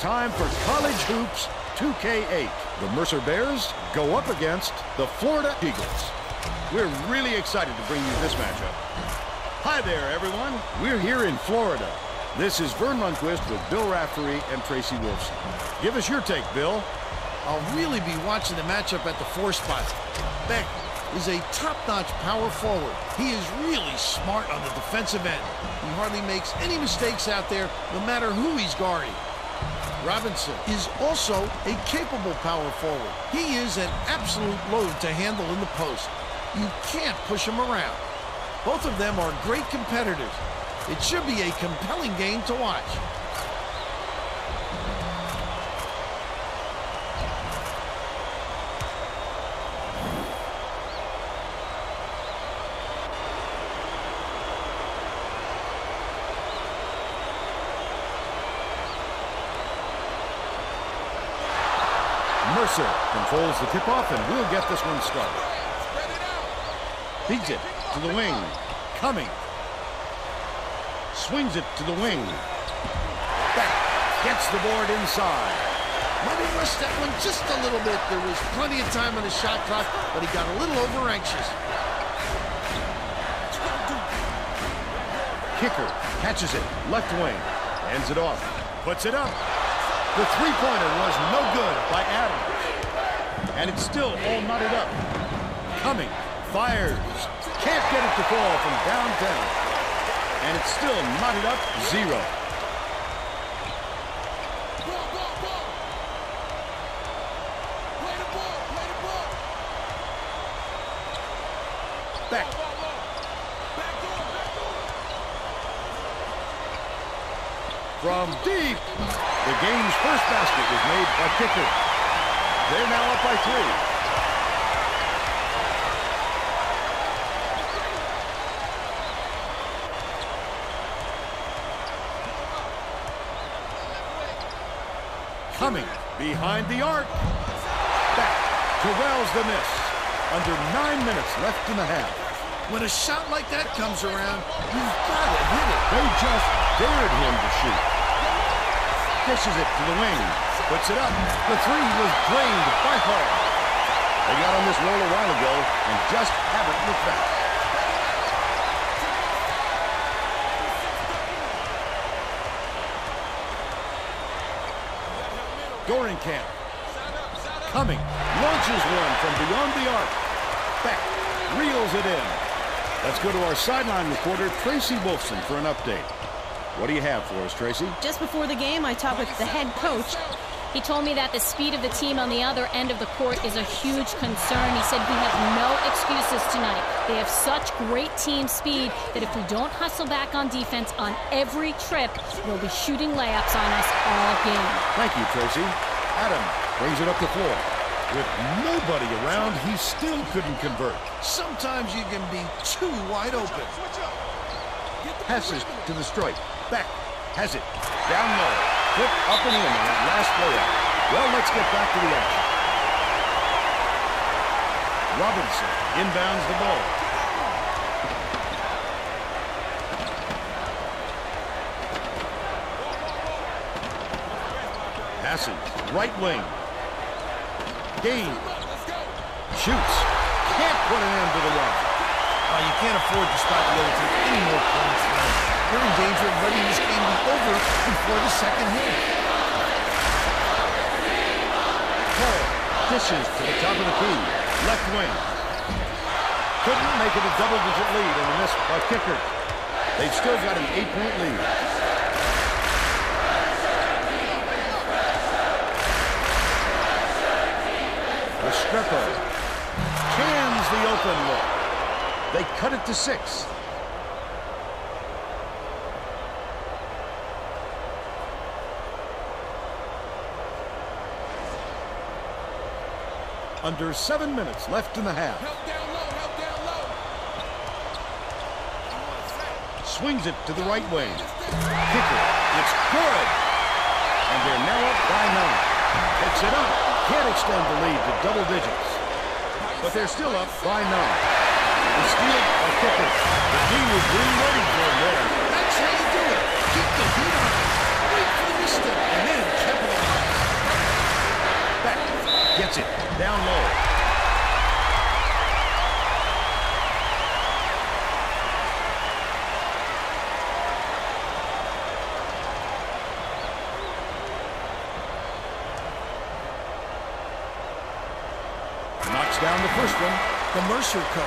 time for College Hoops 2K8. The Mercer Bears go up against the Florida Eagles. We're really excited to bring you this matchup. Hi there, everyone. We're here in Florida. This is Vern Lundquist with Bill Raftery and Tracy Wolfson. Give us your take, Bill. I'll really be watching the matchup at the four spot. Beck is a top-notch power forward. He is really smart on the defensive end. He hardly makes any mistakes out there, no matter who he's guarding. Robinson is also a capable power forward. He is an absolute load to handle in the post. You can't push him around. Both of them are great competitors. It should be a compelling game to watch. Controls the tip-off, and we'll get this one started. Feeds it to the wing. Coming. Swings it to the wing. Back. Gets the board inside. Might have rushed that one just a little bit. There was plenty of time on the shot clock, but he got a little over anxious. Kicker catches it. Left wing. Ends it off. Puts it up. The three-pointer was no good by Adams. And it's still all knotted up. Coming. Fires. Can't get it to fall from downtown. And it's still knotted up zero. Back. From deep. The game's first basket was made by Kicker. They're now up by three. Coming behind the arc. Back. Terrell's the miss. Under nine minutes left in the half. When a shot like that comes around, you've got to hit it. They just dared him to shoot. Dishes it to the wing. Puts it up. The three was drained by Hall. They got on this roll a while ago and just haven't looked back. Dorenkamp. Coming. Launches one from beyond the arc. Back. Reels it in. Let's go to our sideline reporter, Tracy Wolfson, for an update. What do you have for us, Tracy? Just before the game, I talked with the head coach. He told me that the speed of the team on the other end of the court is a huge concern. He said we have no excuses tonight. They have such great team speed that if we don't hustle back on defense on every trip, they'll be shooting layups on us all game. Thank you, Tracy. Adam brings it up the floor. With nobody around, he still couldn't convert. Sometimes you can be too wide open. Passes to the stripe. Back. Has it. Down low. Flip up and in on that last layup. Well, let's get back to the action. Robinson inbounds the ball. Passes. Right wing. Gain. Shoots. Can't put an end to the run. Oh, you can't afford to stop the other team any more points. They're in danger of letting this game be over before the second half. Paul dishes to the top of the key. Left wing. Couldn't make it a double-digit lead and a miss by Kicker. They've still got an eight-point lead. Restrepo cans the open look. They cut it to six. Under seven minutes left in the half. Swings it to the right wing. Kicker. It's good. And they're now up by nine. Picks it up. Can't extend the lead to double digits. But they're still up by nine. The steal or kicker. The D was really waiting for him there. That's how you do it. Keep the heat on it. Wait for the misstep, Gets it. Down low. Knocks down the first one. The Mercer coach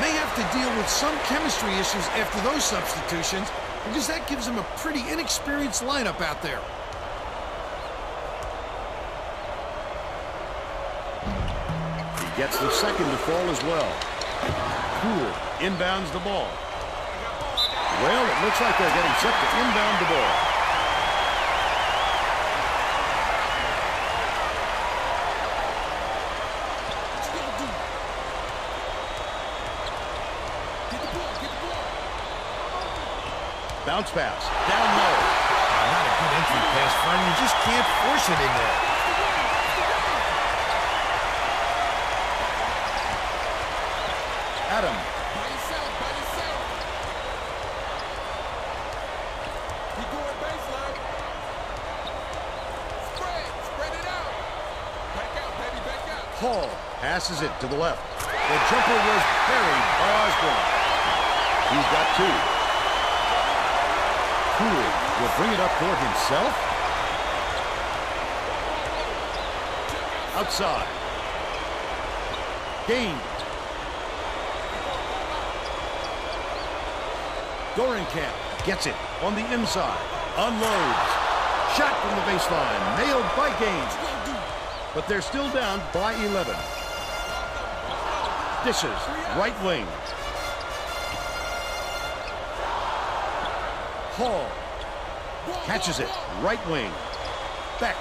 may have to deal with some chemistry issues after those substitutions because that gives him a pretty inexperienced lineup out there. Gets the second to fall as well. Cool inbounds the ball. Well, it looks like they're getting set to inbound the ball. Bounce pass. Down low. Not a good entry pass, friend. You just can't force it in there. By yourself. Keep going baseline. Spread, spread it out. Back out, baby, back out. Hall passes it to the left. The jumper was buried by Osborne. He's got two. Cool will bring it up court himself. Outside. Gained. Dorenkamp gets it on the inside. Unloads. Shot from the baseline. Nailed by Gaines. But they're still down by 11. Dishes. Right wing. Hall. Catches it. Right wing. Beck.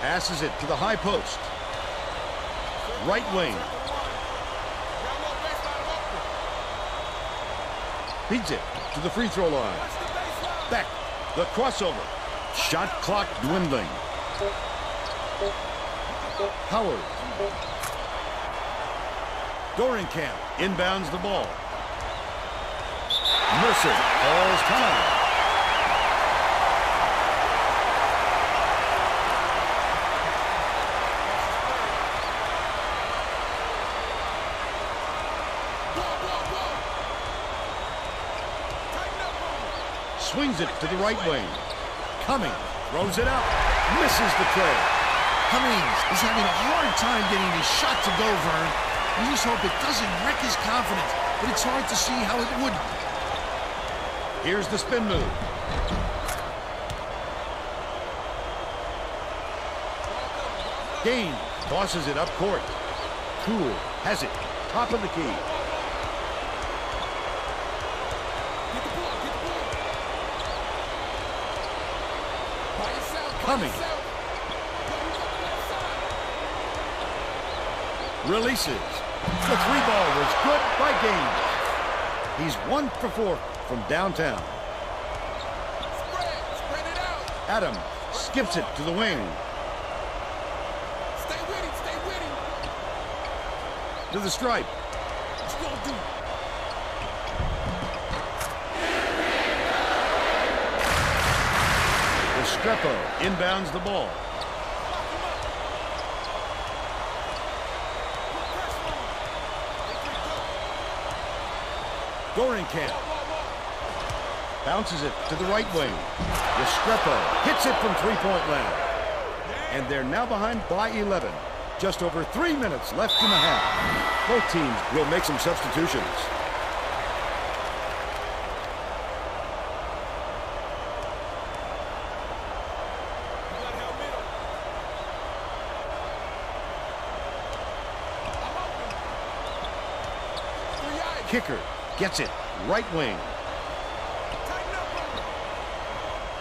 Passes it to the high post. Right wing. Feeds it to the free throw line. Watch the. Crossover. Shot clock dwindling. Howard. Dorenkamp inbounds the ball. Mercer calls time. Ball, ball, ball. Tighten up on him. Swings it to the right wing. Cummings throws it up. Misses the tray. Cummings is having a hard time getting his shot to go, Vern. We just hope it doesn't wreck his confidence, but it's hard to see how it would. Here's the spin move. Gain tosses it up court. Cool has it. Top of the key. Get the ball, get the ball. By yourself, by Coming. yourself. Yo, you got the left Releases. The three ball was good by Gaines. He's one for four from downtown. Spread, spread it out. Adam skips it to the wing. Stay with him, stay with him. To the stripe. What you gonna do? Restrepo inbounds the ball. Dorenkamp bounces it to the right wing. Restrepo hits it from three-point land. And they're now behind by 11. Just over three minutes left in the half. Both teams will make some substitutions. Blood hell middle. I'm open. Three eyes. Kicker gets it. Right wing.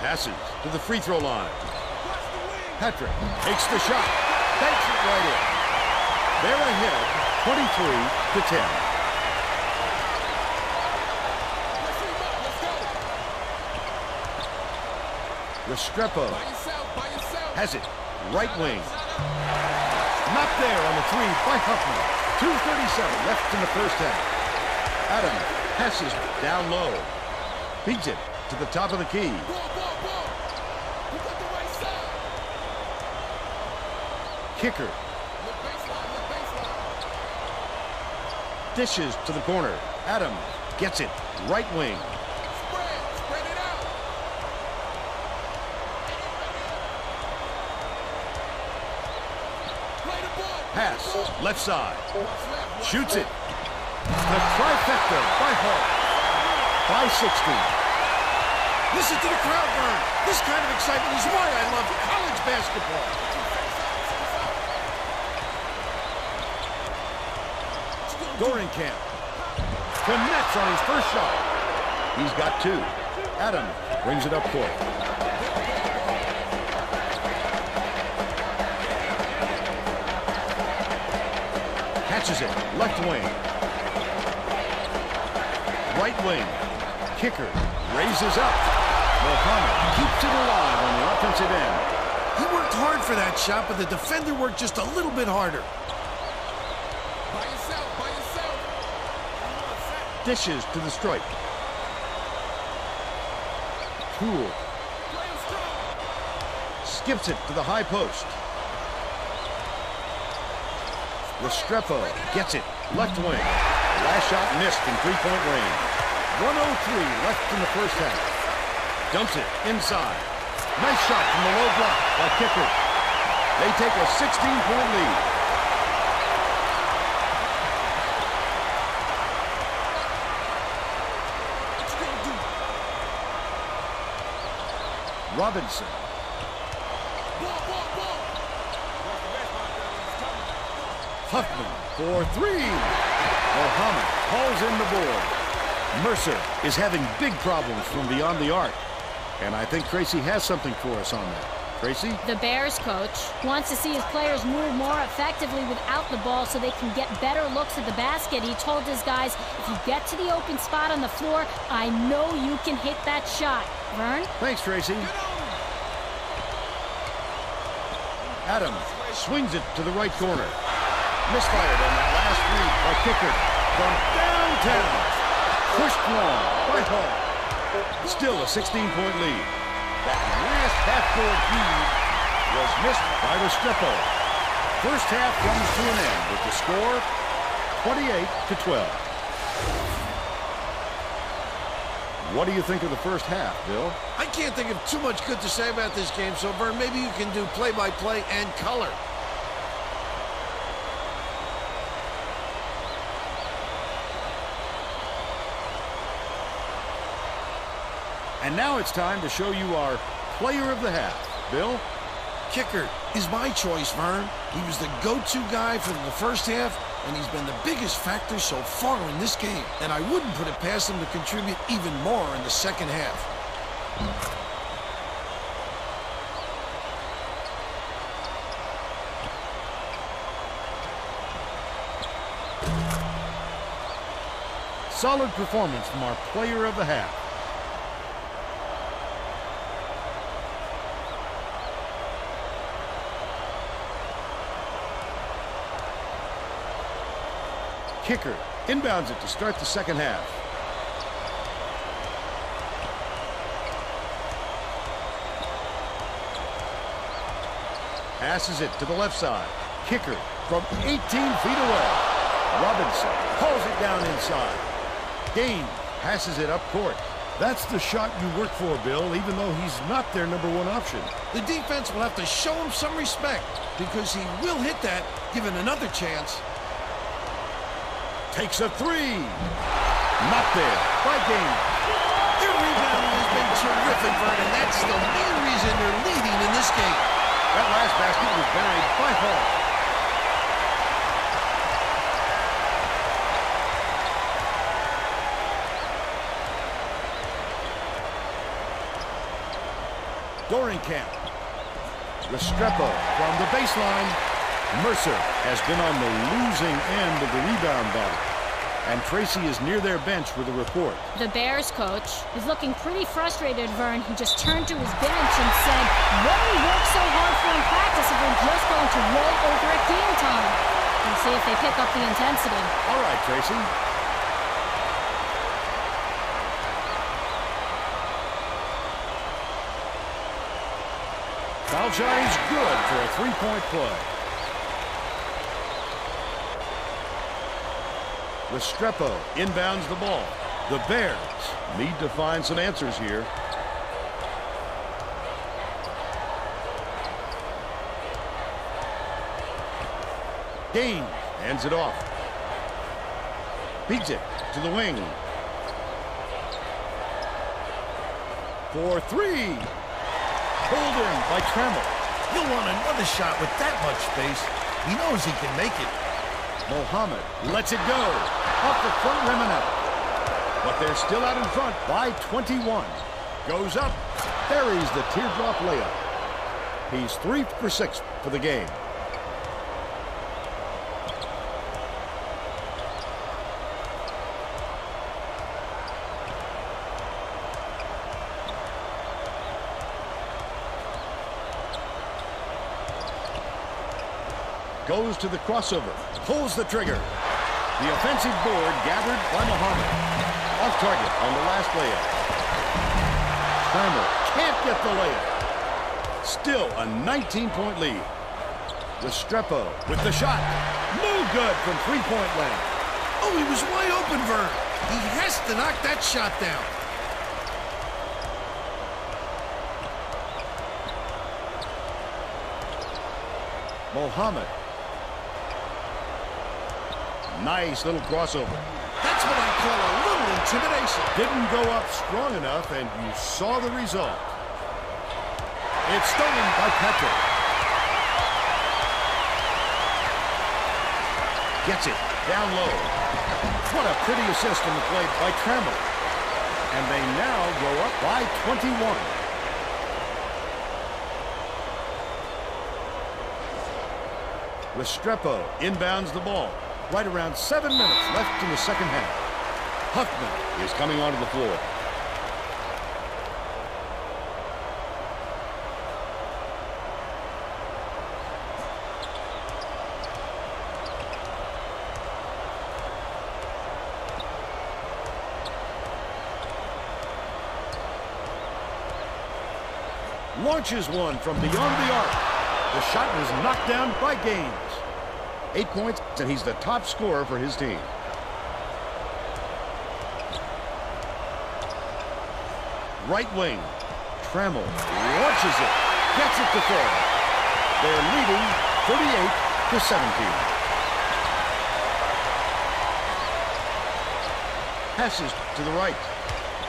Passes to the free throw line. Patrick takes the shot. Banks it right in. They're ahead 23 to 10. Let's team up. Let's go. Restrepo has it. Right wing. Not there on the three by Huffman. 2.37 left in the first half. Adam passes down low. Feeds it to the top of the key. Kicker Look baseline, look baseline. dishes to the corner. Adam gets it. Right wing. Spread, spread it out. Play the ball. Pass. Left side. Watch left, watch Shoots it. The trifecta by Hall. By 60. Listen to the crowd, Vern. This kind of excitement is why I love college basketball. Dorenkamp connects on his first shot. He's got two. Adam brings it up court. Catches it. Left wing. Right wing. Kicker raises up. Mohammed keeps it alive on the offensive end. He worked hard for that shot, but the defender worked just a little bit harder. By yourself, by yourself. Dishes to the stripe. Tool Play him strong. skips it to the high post. Restrepo gets it. Left wing. Last shot missed in three-point range. 103 left in the first half. Dumps it inside. Nice shot from the low block by Kicker. They take a 16-point lead. What you gonna do? Robinson. Huffman for three. Mohammed hauls in the board. Mercer is having big problems from beyond the arc. And I think Tracy has something for us on that. Tracy? The Bears coach wants to see his players move more effectively without the ball so they can get better looks at the basket. He told his guys, if you get to the open spot on the floor, I know you can hit that shot. Vern? Thanks, Tracy. Adam swings it to the right corner. Misfired on that last read by Kicker from downtown. Pushed long by. Still a 16-point lead. That last half-court feed was missed by Restrepo. First half comes to an end with the score 28 to 12. What do you think of the first half, Bill? I can't think of too much good to say about this game, so Vern, maybe you can do play-by-play and color. And now it's time to show you our player of the half. Bill? Kicker is my choice, Vern. He was the go-to guy for the first half, and he's been the biggest factor so far in this game. And I wouldn't put it past him to contribute even more in the second half. Solid performance from our player of the half. Kicker inbounds it to start the second half. Passes it to the left side. Kicker from 18 feet away. Robinson pulls it down inside. Gain passes it up court. That's the shot you work for, Bill, even though he's not their number one option. The defense will have to show him some respect because he will hit that given another chance. Takes a three. Not there by Gain. Their rebounding has been terrific, Vern, and that's the main reason they're leading in this game. That last basket was buried by Hall. Dorenkamp. Restrepo from the baseline. Mercer has been on the losing end of the rebound battle. And Tracy is near their bench with a report. The Bears coach is looking pretty frustrated, Vern. He just turned to his bench and said, what do we work so hard for in practice if we're just going to roll over at game time? We'll see if they pick up the intensity. All right, Tracy. Valjane's good for a three-point play. Restrepo inbounds the ball. The Bears need to find some answers here. Gaines hands it off. Beats it to the wing. For three. Pulled in by Trammell. He'll want another shot with that much space. He knows he can make it. Mohammed lets it go. Off the front rim and out. But they're still out in front by 21. Goes up. Buries the teardrop layup. He's three for six for the game. Goes to the crossover. Pulls the trigger. The offensive board gathered by Muhammad. Off target on the last layup. Trammell can't get the layup. Still a 19-point lead. Restrepo with the shot. No good from three-point land. Oh, he was wide open, Vern. He has to knock that shot down. Mohammed. Nice little crossover. That's what I call a little intimidation. Didn't go up strong enough, and you saw the result. It's stolen by Patrick. Gets it down low. What a pretty assist in the play by Trammell. And they now go up by 21. Restrepo inbounds the ball. Right around seven minutes left in the second half. Huffman is coming onto the floor. Launches one from beyond the arc. The shot was knocked down by Gaines. Eight points, and he's the top scorer for his team. Right wing. Trammell launches it. Gets it to fall. They're leading 38 to 17. Passes to the right.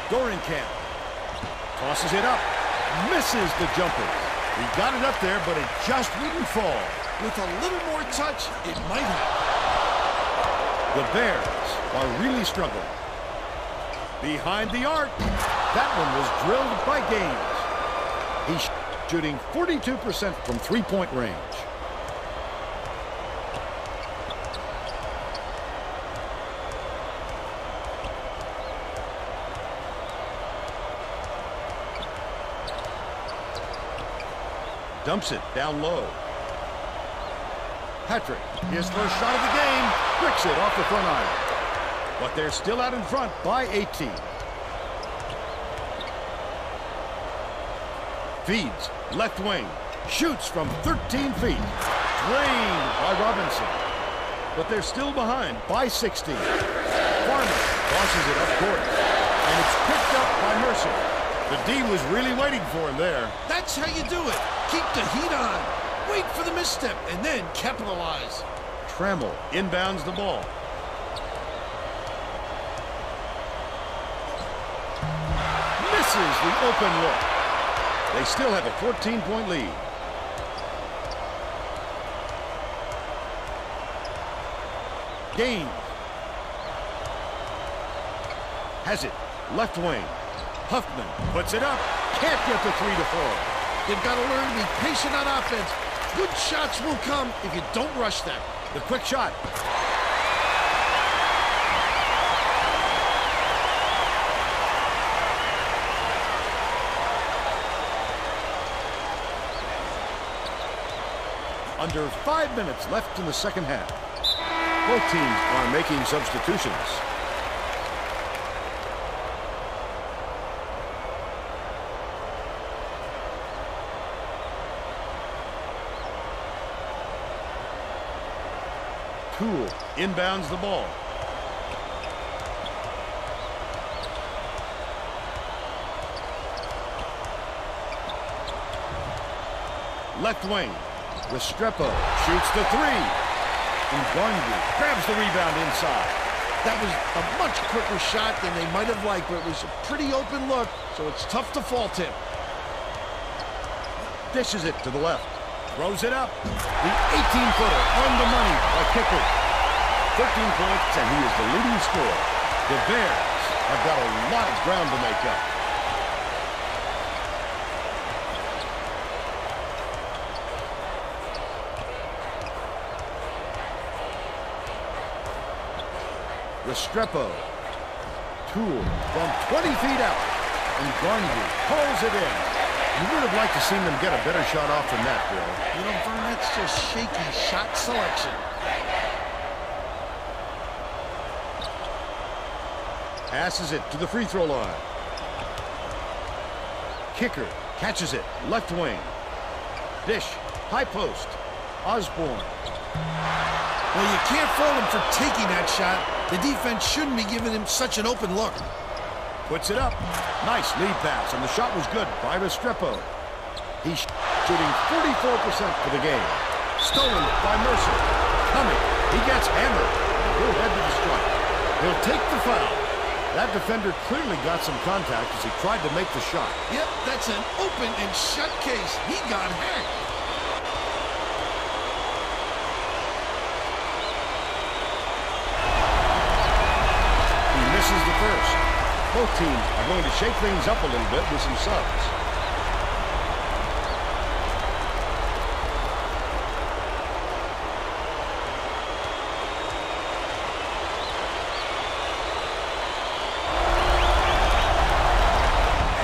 Dorenkamp tosses it up. Misses the jumper. He got it up there, but it just wouldn't fall. With a little more touch, it might have. The Bears are really struggling. Behind the arc. That one was drilled by Gaines. He's shooting 42% from three-point range. Dumps it down low. Patrick, his first shot of the game, bricks it off the front iron. But they're still out in front by 18. Feeds, left wing, shoots from 13 feet. Drained by Robinson. But they're still behind by 16. Farmer tosses it up court. And it's picked up by Mercer. The D was really waiting for him there. That's how you do it. Keep the heat on. Wait for the misstep and then capitalize. Trammell inbounds the ball. Misses the open look. They still have a 14-point lead. Gaines. Has it. Left wing. Huffman puts it up. Can't get the three to fall. You've got to learn to be patient on offense. Good shots will come if you don't rush them. The quick shot. Under five minutes left in the second half. Both teams are making substitutions. Inbounds the ball. Left wing. Restrepo shoots the three. And Garnby grabs the rebound inside. That was a much quicker shot than they might have liked, but it was a pretty open look, so it's tough to fault him. Dishes it to the left. Throws it up. The 18-footer on the money by Kicker. 13 points, and he is the leading scorer. The Bears have got a lot of ground to make up. Restrepo. Tool from 20 feet out. And Garnby pulls it in. You would have liked to seen them get a better shot off than that, Bill. You know, Vern, that's just shaky shot selection. Passes it to the free throw line. Kicker catches it. Left wing. Dish. High post. Osborne. Well, you can't fault him for taking that shot. The defense shouldn't be giving him such an open look. Puts it up. Nice lead pass, and the shot was good by Restrepo. He's shooting 44% for the game. Stolen by Mercer. Coming. He gets hammered. He'll head to the strike. He'll take the foul. That defender clearly got some contact as he tried to make the shot. Yep, that's an open and shut case. He got hacked. He misses the first. Both teams are going to shake things up a little bit with some subs.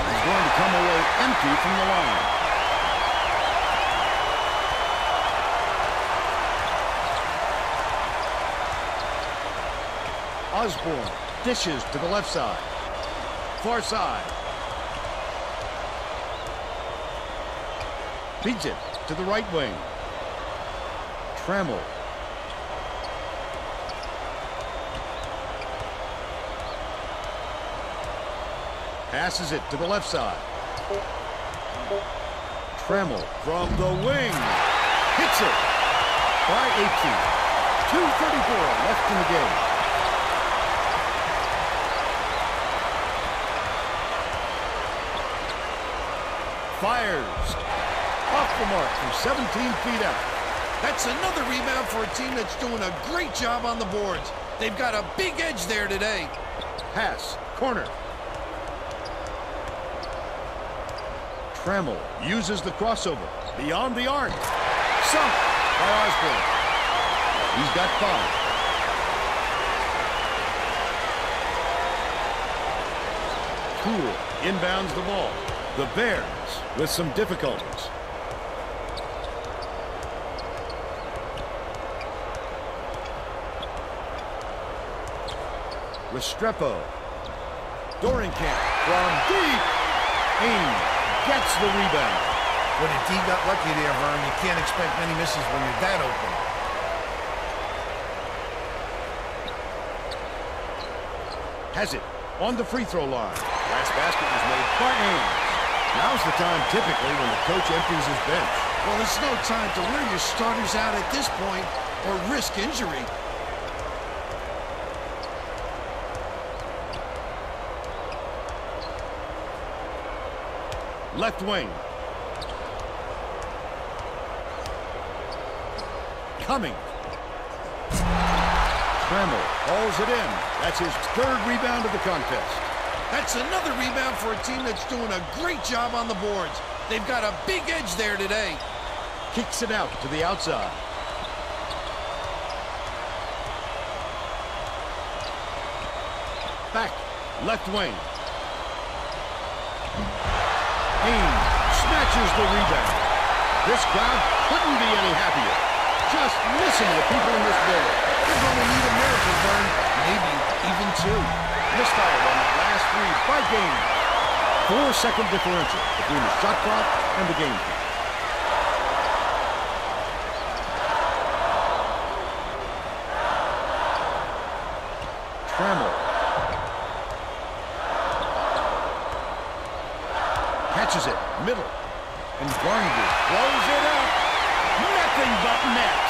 And going to come away empty from the line. Osborne dishes to the left side. Far side. Feeds it to the right wing. Trammell. Passes it to the left side. Trammell from the wing. Hits it by 18. 2.34 left in the game. Fires. Off the mark from 17 feet out. That's another rebound for a team that's doing a great job on the boards. They've got a big edge there today. Pass. Corner. Trammell uses the crossover. Beyond the arc. Sunk by Osborne. He's got five. Cool inbounds the ball. The Bears with some difficulties. Restrepo. Dorenkamp from deep. Aim gets the rebound. When a D got lucky there, Vern, you can't expect many misses when you're that open. Has it on the free throw line. Last basket was made by Ames. Now's the time typically when the coach empties his bench. Well, it's no time to wear your starters out at this point or risk injury. Left wing. Coming. Trammell hauls it in. That's his third rebound of the contest. That's another rebound for a team that's doing a great job on the boards. They've got a big edge there today. Kicks it out to the outside. Back. Left wing. Ames snatches the rebound. This crowd couldn't be any happier. Just listen to the people in this building. They're going to need a miracle, Vern. Maybe even two. Misfired on that last three by game. Four-second differential between the shot clock and the game clock. Trammell. Catches it, middle. And Barnaby blows it up. Nothing but net.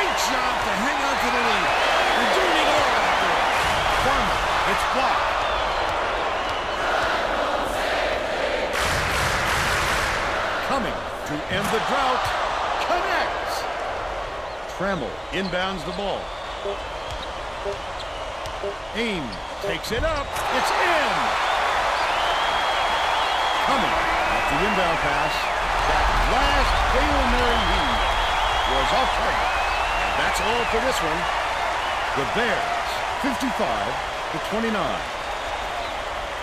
Great job to hang on to the lead. They're doing it all out there. Farmer, it's blocked. Coming to end the drought. Connects. Trammell inbounds the ball. Aim takes it up. It's in. Coming off the inbound pass. That last Hail Mary was off target. That's all for this one. The Bears, 55 to 29.